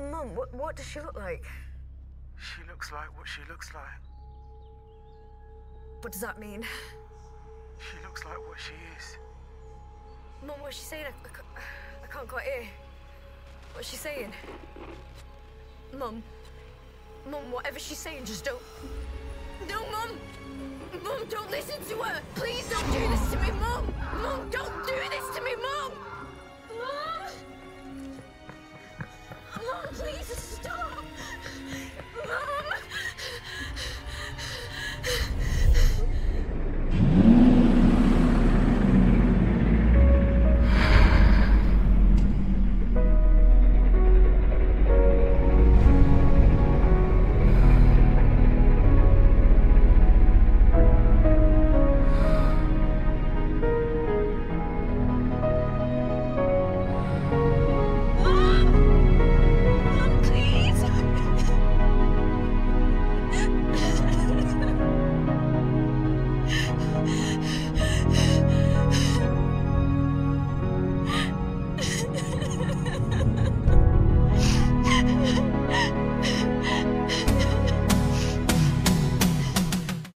Mum, what, what does she look like? She looks like what she looks like. What does that mean? She looks like what she is. Mum, what's she saying? I, I, I can't quite hear. What's she saying? Mum. Mum, whatever she's saying, just don't. No, Mum! Mum, don't listen to her! Please don't do this to me,